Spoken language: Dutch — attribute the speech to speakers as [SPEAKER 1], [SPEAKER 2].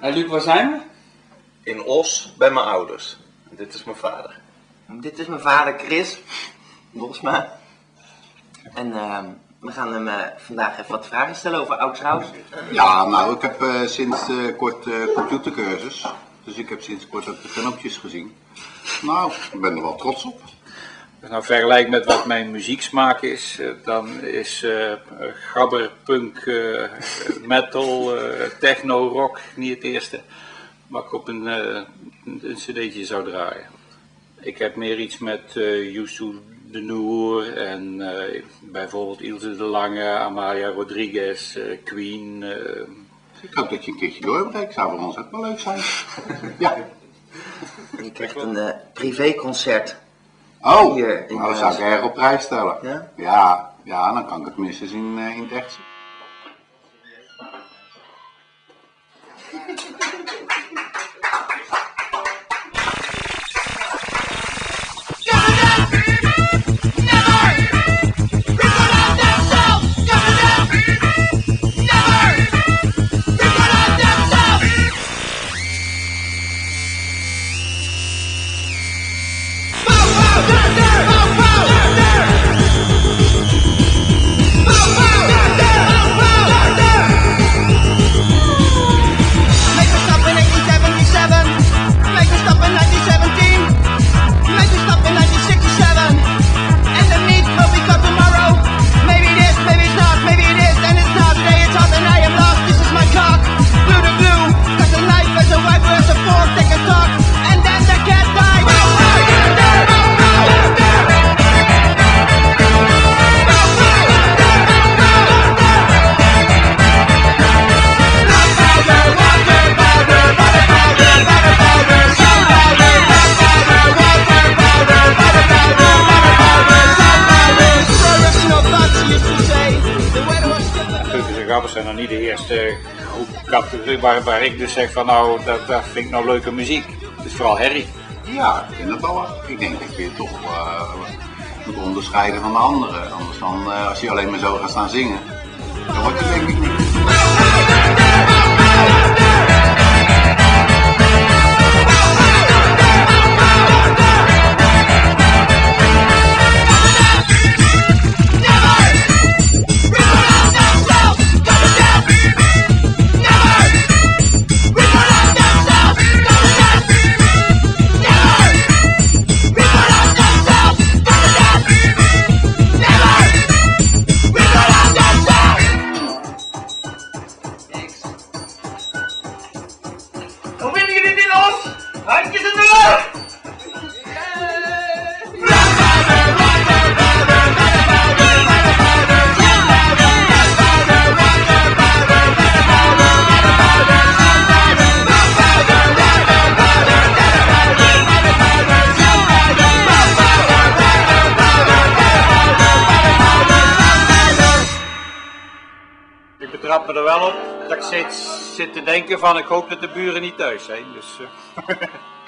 [SPEAKER 1] Hey Luc, waar zijn we?
[SPEAKER 2] In Os bij mijn ouders. Dit is mijn vader.
[SPEAKER 3] Dit is mijn vader Chris, Bosma. En ehm, we gaan hem eh, vandaag even wat vragen stellen over Oudshouse.
[SPEAKER 4] Ja, nou, ik heb eh, sinds eh, kort eh, computercursus. Dus ik heb sinds kort ook de filmpjes gezien. Nou, ik ben er wel trots op.
[SPEAKER 5] Als ik nou vergelijk met wat mijn muzieksmaak is, eh, dan is eh, gabber, punk, eh, metal, eh, techno, rock niet het eerste wat ik op een, eh, een cd'tje zou draaien. Ik heb meer iets met uh, Youssou de Noor en eh, bijvoorbeeld Ilse de Lange, Amalia Rodriguez, eh, Queen.
[SPEAKER 4] Ik hoop dat je een keertje doorbreekt. Zou voor ons ook wel leuk zijn. ja.
[SPEAKER 3] Je krijgt een eh, privéconcert.
[SPEAKER 4] Oh,
[SPEAKER 3] in
[SPEAKER 4] nou, dat zou ik erg op prijs stellen.
[SPEAKER 3] Ja?
[SPEAKER 4] Ja, ja, dan kan ik het eens in, eh, in het echt zien.
[SPEAKER 5] Gabbers zijn nog niet de eerste groep waar, waar ik dus zeg van nou, dat, dat vind ik nou leuke muziek. Het is vooral herrie.
[SPEAKER 4] Ja, ik vind het wel. Ik denk dat je je toch eh, moet onderscheiden van de anderen. Anders dan, eh, als je alleen maar zo gaat staan zingen, dan ik niet.
[SPEAKER 5] Ik me er wel op dat ik zit, zit te denken van ik hoop dat de buren niet thuis zijn. Dus, eh.